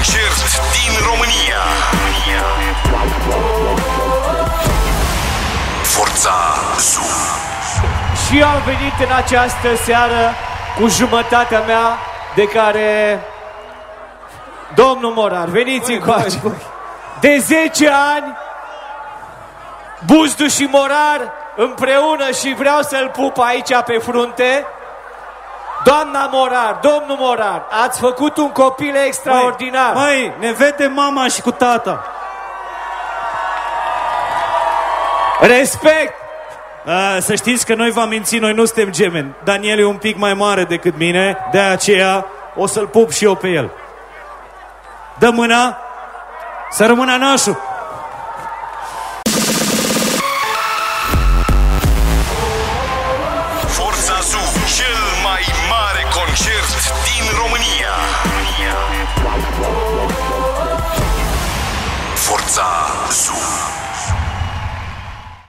concert din România. Forța Zoom. Și am venit în această seară cu jumătatea mea de care domnul Morar, veniți încoace. De 10 ani Buzdu și Morar împreună și vreau să-l pup aici pe frunte. Doamna Morar, domnul Morar, ați făcut un copil extraordinar. Măi, ne vede mama și cu tata. Respect! A, să știți că noi v-am mințit, noi nu suntem gemeni. Daniel e un pic mai mare decât mine, de aceea o să-l pup și eu pe el. Dă mâna, să rămână nașul. Forța Zoom.